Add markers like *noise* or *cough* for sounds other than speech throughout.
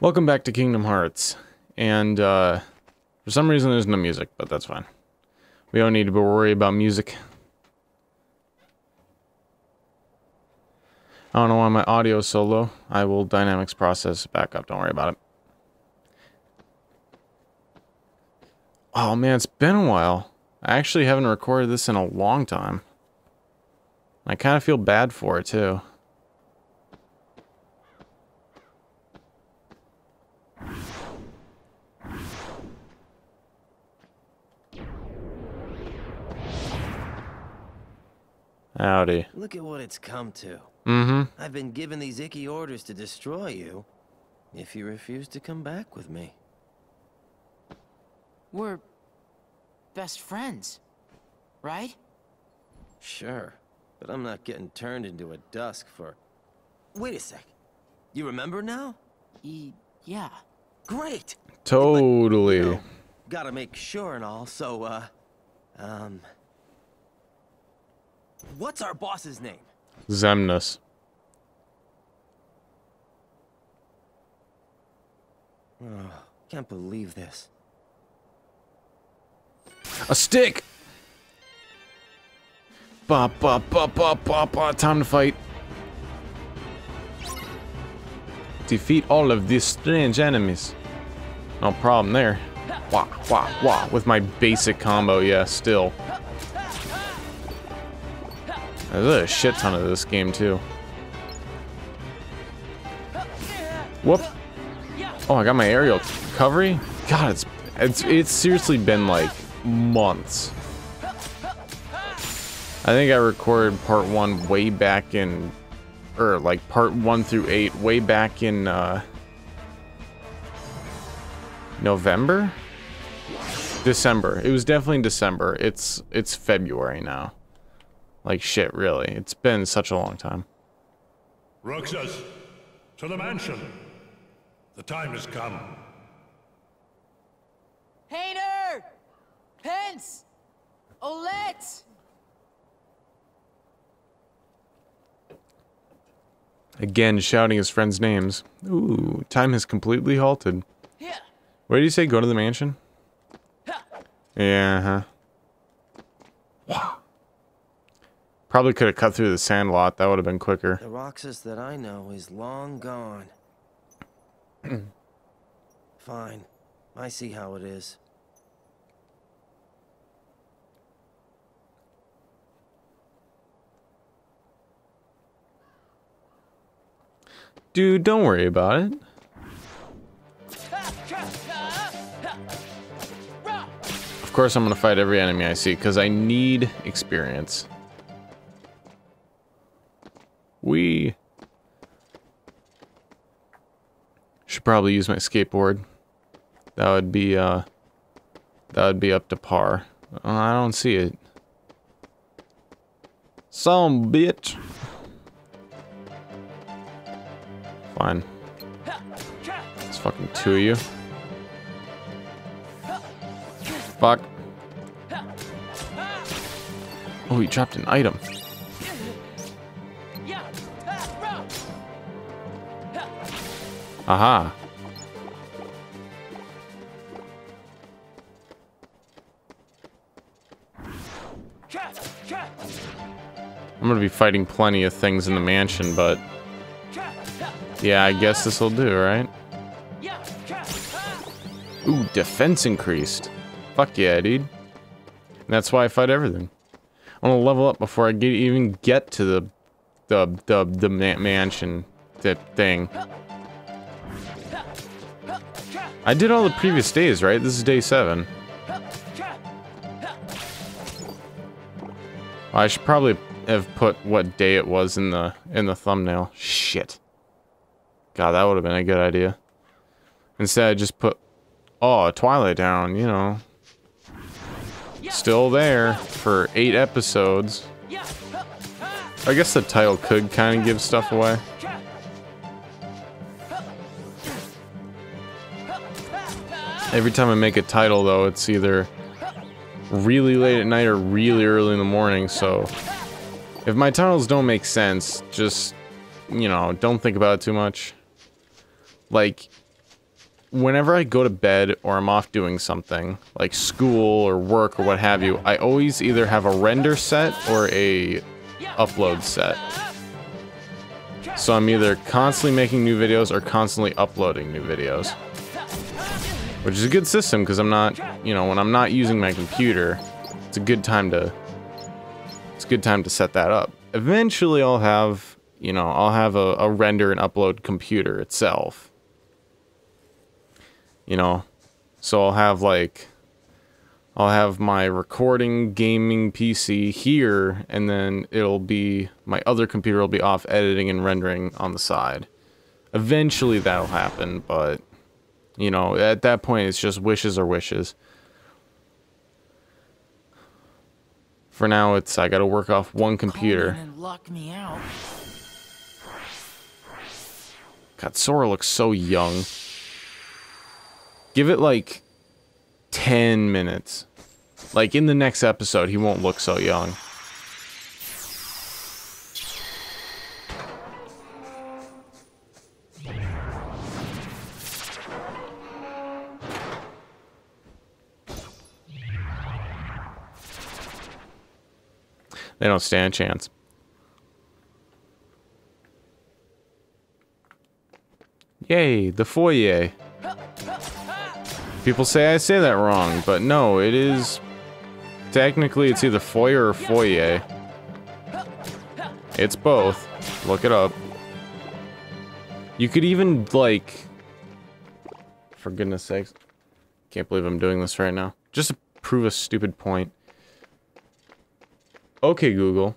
Welcome back to Kingdom Hearts. And uh, for some reason there's no music, but that's fine. We don't need to worry about music. I don't know why my audio is so low. I will dynamics process back up. Don't worry about it. Oh man, it's been a while. I actually haven't recorded this in a long time. I kind of feel bad for it too. Howdy. Look at what it's come to. Mm-hmm. I've been given these icky orders to destroy you if you refuse to come back with me. We're best friends, right? Sure, but I'm not getting turned into a dusk for... Wait a sec. You remember now? E yeah. Great! Totally. You know, gotta make sure and all, so, uh... Um... What's our boss's name? Xemnas. Oh, can't believe this. A stick! Ba ba ba ba ba ba. Time to fight. Defeat all of these strange enemies. No problem there. Wah wah wah. With my basic combo, yeah, still. There's a shit ton of this game too. Whoop. Oh, I got my aerial recovery. God, it's it's it's seriously been like months. I think I recorded part one way back in, or like part one through eight way back in uh, November, December. It was definitely in December. It's it's February now. Like shit, really. It's been such a long time. Roxas, to the mansion. The time has come. Hayner! Pence! Olette! Again, shouting his friends' names. Ooh, time has completely halted. Yeah. What did you say? Go to the mansion? Yeah, huh. Wow. Probably could have cut through the sand lot. That would have been quicker. The Roxas that I know is long gone. *clears throat* Fine. I see how it is. Dude, don't worry about it. Of course, I'm gonna fight every enemy I see because I need experience. We should probably use my skateboard. That would be uh, that would be up to par. Uh, I don't see it. Some bitch. Fine. It's fucking two of you. Fuck. Oh, he dropped an item. Aha. I'm gonna be fighting plenty of things in the mansion, but yeah, I guess this will do, right? Ooh, defense increased. Fuck yeah, dude. That's why I fight everything. I want to level up before I get even get to the the the the ma mansion that thing. I did all the previous days, right? This is day seven. I should probably have put what day it was in the in the thumbnail. Shit. God, that would have been a good idea. Instead, I just put, oh, Twilight Town, you know. Still there for eight episodes. I guess the title could kind of give stuff away. Every time I make a title, though, it's either really late at night or really early in the morning, so if my titles don't make sense, just, you know, don't think about it too much. Like, whenever I go to bed or I'm off doing something, like school or work or what have you, I always either have a render set or a upload set. So I'm either constantly making new videos or constantly uploading new videos. Which is a good system because I'm not, you know, when I'm not using my computer, it's a good time to it's a good time to set that up. Eventually I'll have, you know, I'll have a, a render and upload computer itself. You know, so I'll have like I'll have my recording gaming PC here, and then it'll be my other computer will be off editing and rendering on the side. Eventually that'll happen, but you know, at that point it's just wishes or wishes. For now, it's I gotta work off one computer. Come in and lock me out. God, Sora looks so young. Give it like 10 minutes. Like in the next episode, he won't look so young. They don't stand a chance. Yay, the foyer. People say I say that wrong, but no, it is... Technically, it's either foyer or foyer. It's both. Look it up. You could even, like... For goodness sakes. Can't believe I'm doing this right now. Just to prove a stupid point. Okay, Google.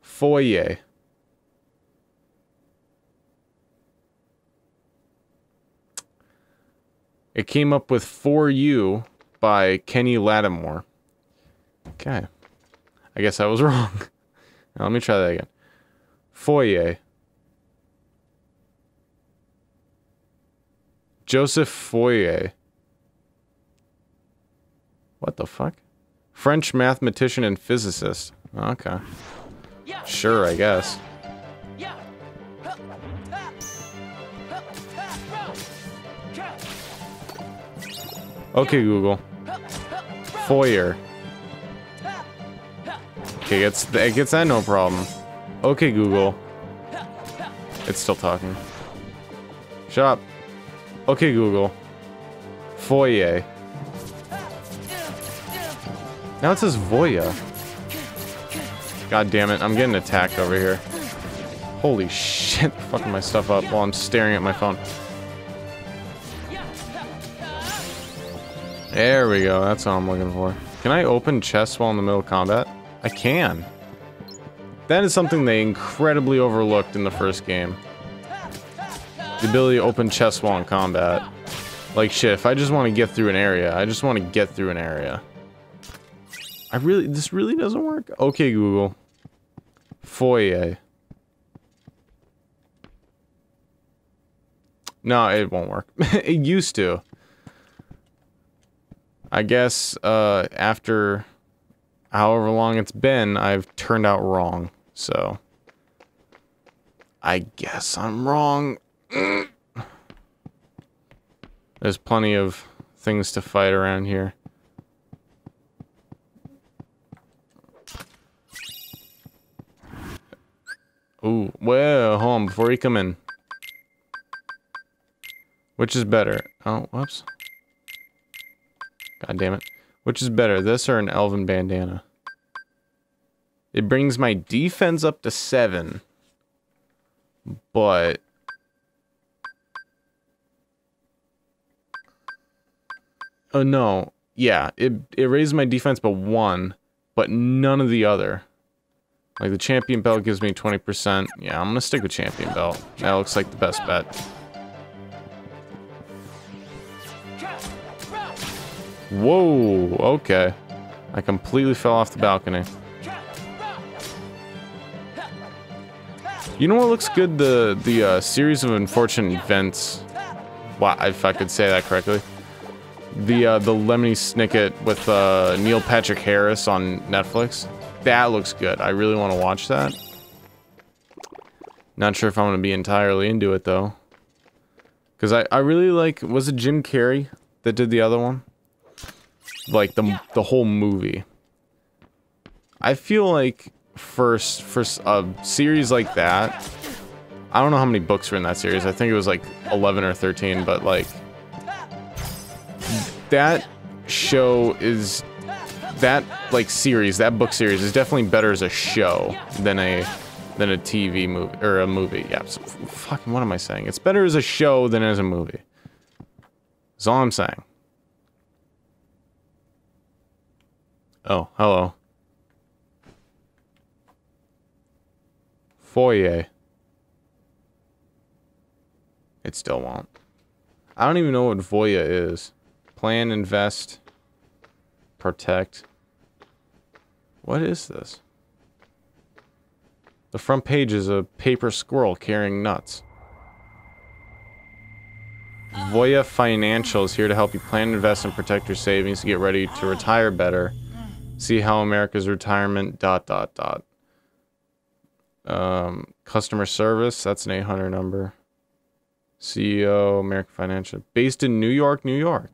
Foyer. It came up with For You by Kenny Lattimore. Okay. I guess I was *laughs* wrong. Now, let me try that again. Foyer. Joseph Fourier. What the fuck? French mathematician and physicist. Okay. Sure, I guess. Okay, Google. Foyer. Okay, gets it gets that no problem. Okay, Google. It's still talking. Shut up. Okay, Google. Foyer. Now it says Voya. God damn it, I'm getting attacked over here. Holy shit, *laughs* fucking my stuff up while I'm staring at my phone. There we go, that's what I'm looking for. Can I open chests while in the middle of combat? I can. That is something they incredibly overlooked in the first game. The ability to open chests while in combat. Like shit, if I just want to get through an area, I just want to get through an area. I really, this really doesn't work? Okay, Google. Foyer. No, it won't work. *laughs* it used to. I guess, uh, after however long it's been, I've turned out wrong. So, I guess I'm wrong. *clears throat* There's plenty of things to fight around here. Ooh, well, on, before you come in. Which is better? Oh, whoops. God damn it. Which is better, this or an elven bandana? It brings my defense up to 7. But... Oh, no. Yeah, it, it raises my defense by 1, but none of the other. Like, the champion belt gives me 20%. Yeah, I'm gonna stick with champion belt. That looks like the best bet. Whoa, okay. I completely fell off the balcony. You know what looks good? The the uh, series of unfortunate events. Wow, if I could say that correctly. The uh, the Lemony Snicket with uh, Neil Patrick Harris on Netflix. That looks good. I really want to watch that. Not sure if I'm going to be entirely into it though. Because I, I really like, was it Jim Carrey that did the other one? Like the, the whole movie. I feel like first, for a series like that, I don't know how many books were in that series. I think it was like 11 or 13, but like, that show is, that like series, that book series is definitely better as a show than a, than a TV movie, or a movie. Yeah, so, fucking, what am I saying? It's better as a show than as a movie. That's all I'm saying. Oh, hello. Foyer. It still won't. I don't even know what Voya is. Plan, invest, protect. What is this? The front page is a paper squirrel carrying nuts. Voya Financial is here to help you plan, invest, and protect your savings to get ready to retire better. See how America's retirement dot dot dot. Um, customer service, that's an 800 number. CEO, American Financial, based in New York, New York.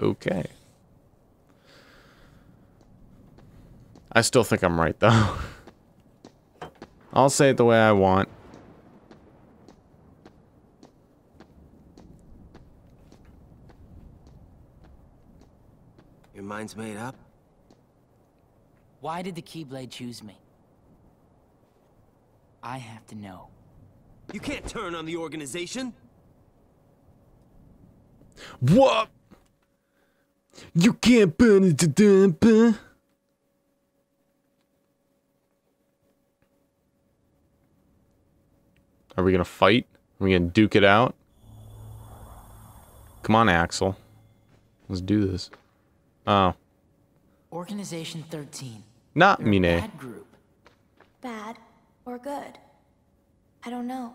Okay. I still think I'm right though. I'll say it the way I want. Your mind's made up? Why did the Keyblade choose me? I have to know. You can't turn on the organization. What? You can't burn it to death. Are we gonna fight? Are we gonna duke it out? Come on, Axel. Let's do this. Oh, Organization 13. not They're a Mine. bad group. Bad or good? I don't know.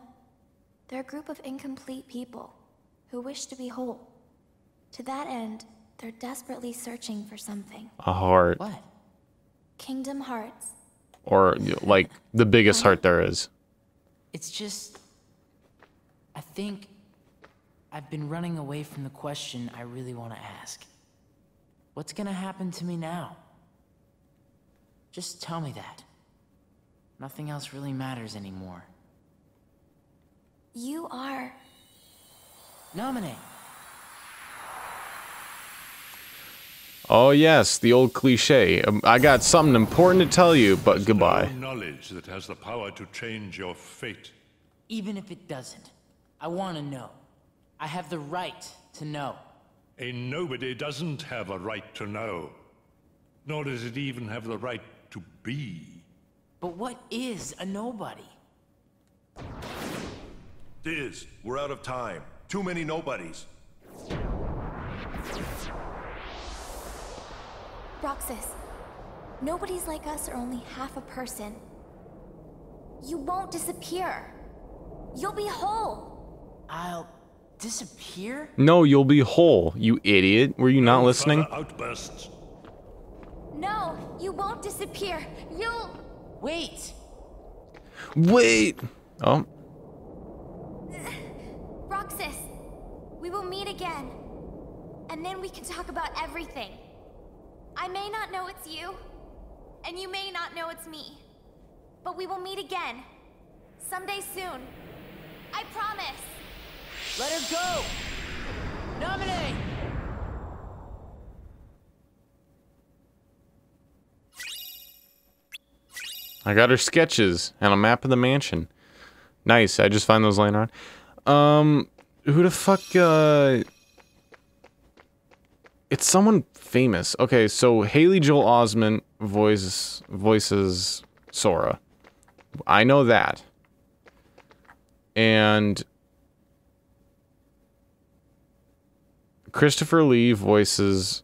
They're a group of incomplete people who wish to be whole. To that end, they're desperately searching for something. A heart, What? Kingdom Hearts. or like the biggest heart there is. It's just. I think. I've been running away from the question I really want to ask. What's gonna happen to me now? Just tell me that. Nothing else really matters anymore. You are. Naminé. Oh yes, the old cliche. Um, I got something important to tell you, but No goodbye. knowledge that has the power to change your fate. Even if it doesn't, I want to know. I have the right to know. A nobody doesn't have a right to know. Nor does it even have the right to be. But what is a nobody? Diz, we're out of time. Too many nobodies. Roxas. Nobodies like us are only half a person. You won't disappear. You'll be whole. I'll disappear? No, you'll be whole, you idiot. Were you not listening? Outbursts. No, you won't disappear. You'll. Wait! Wait. Oh, Roxas, we will meet again. And then we can talk about everything. I may not know it's you, and you may not know it's me. But we will meet again. Someday soon. I promise. Let her go! Naminé! I got her sketches and a map of the mansion. Nice. I just find those laying around. Um, who the fuck? Uh, it's someone famous. Okay, so Haley Joel Osment voices voices Sora. I know that. And Christopher Lee voices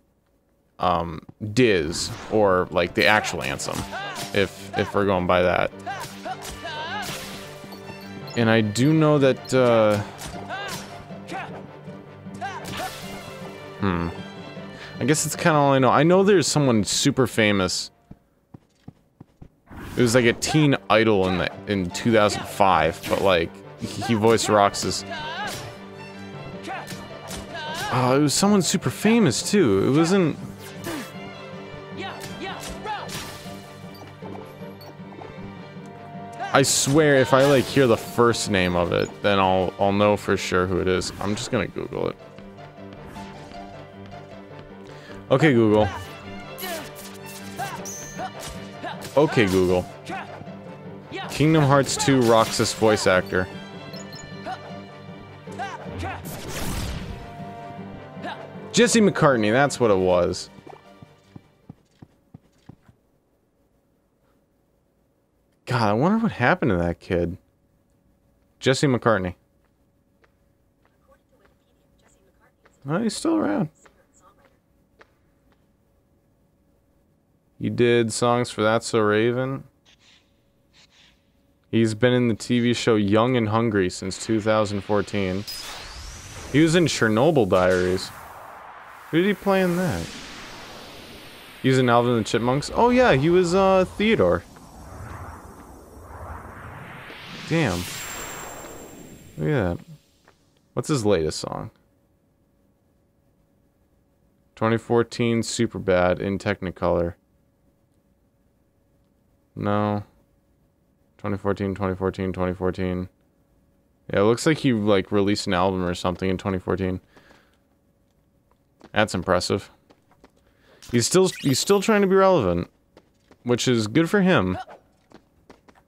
um Diz or like the actual Ansem if if we're going by that. And I do know that uh Hmm. I guess it's kind of all I know. I know there's someone super famous. It was like a teen idol in the in 2005, but like he voiced Roxas. Oh, it was someone super famous too. It wasn't. I swear, if I like hear the first name of it, then I'll I'll know for sure who it is. I'm just gonna Google it. Okay, Google. Okay, Google. Kingdom Hearts 2 Roxas voice actor. Jesse McCartney, that's what it was. God, I wonder what happened to that kid. Jesse McCartney. Oh, he's still around. He did songs for That's So Raven. He's been in the TV show Young and Hungry since 2014. He was in Chernobyl Diaries. Who did he play in that? He was in Alvin and the Chipmunks. Oh yeah, he was uh, Theodore. Damn. Look at that. What's his latest song? 2014 Super Bad in Technicolor. No. 2014, 2014, 2014. Yeah, it looks like he like released an album or something in 2014. That's impressive. He's still he's still trying to be relevant, which is good for him.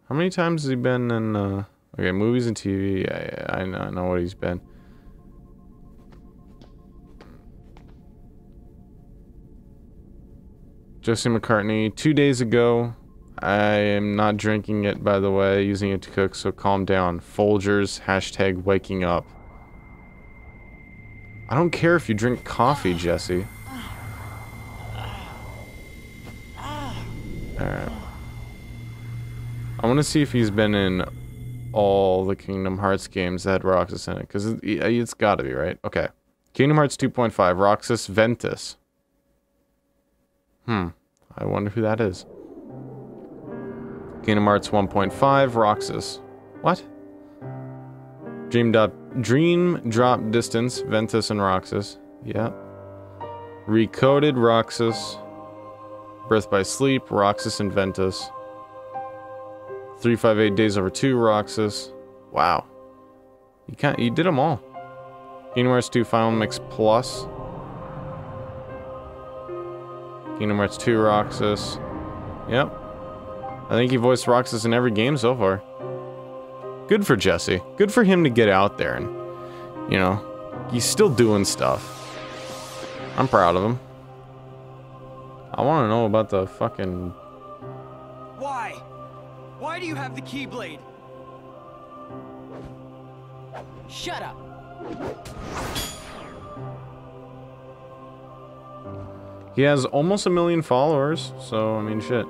How many times has he been in uh okay, movies and TV? Yeah, I know, I know what he's been. Jesse McCartney, two days ago, I am not drinking it, by the way, using it to cook, so calm down. Folgers, hashtag waking up. I don't care if you drink coffee, Jesse. Alright. I want to see if he's been in all the Kingdom Hearts games that had Roxas in it, because it, it's got to be, right? Okay. Kingdom Hearts 2.5, Roxas Ventus. Hmm. I wonder who that is. Kingdom Hearts 1.5, Roxas. What? Dream Drop, Dream Drop Distance, Ventus and Roxas. Yep. Recoded Roxas. Birth by Sleep, Roxas and Ventus. 358 Days Over 2, Roxas. Wow. You can't, you did them all. Kingdom Hearts 2 Final Mix Plus. Kingdom Hearts 2 Roxas. Yep. I think he voiced Roxas in every game so far. Good for Jesse. Good for him to get out there and, you know, he's still doing stuff. I'm proud of him. I want to know about the fucking... Why? Why do you have the Keyblade? Shut up. He has almost a million followers, so, I mean, shit.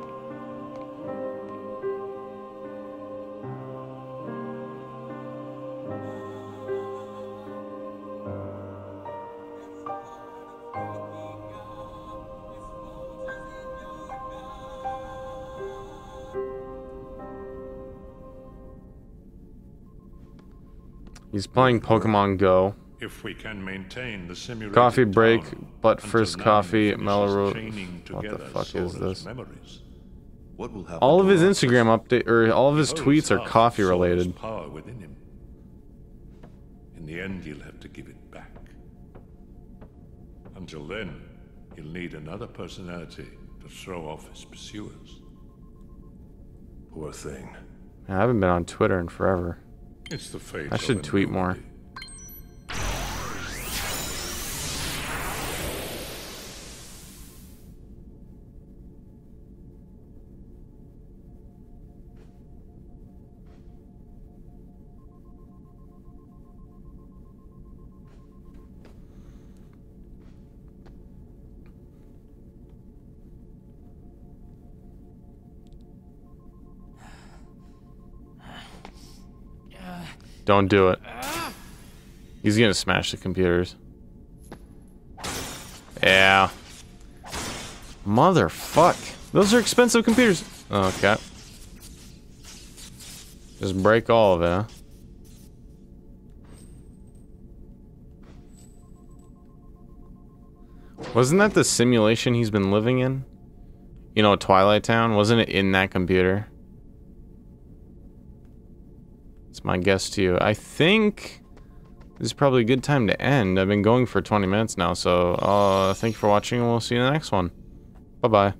He's playing Pokemon Go. If we can maintain the simulated Coffee break, town but first coffee, finishes Melrose- what the together fuck is this? Memories. What will happen All of his Instagram update or all of his tweets are coffee related. Power within him. In the end, he'll have to give it back. Until then, he'll need another personality to throw off his pursuers. Poor thing. I haven't been on Twitter in forever. It's the fate. I should tweet more. Don't do it. He's gonna smash the computers. Yeah. Motherfuck. Those are expensive computers. Okay. Just break all of it, huh? Wasn't that the simulation he's been living in? You know, Twilight Town? Wasn't it in that computer? It's my guess to you. I think this is probably a good time to end. I've been going for 20 minutes now, so uh, thank you for watching, and we'll see you in the next one. Bye-bye.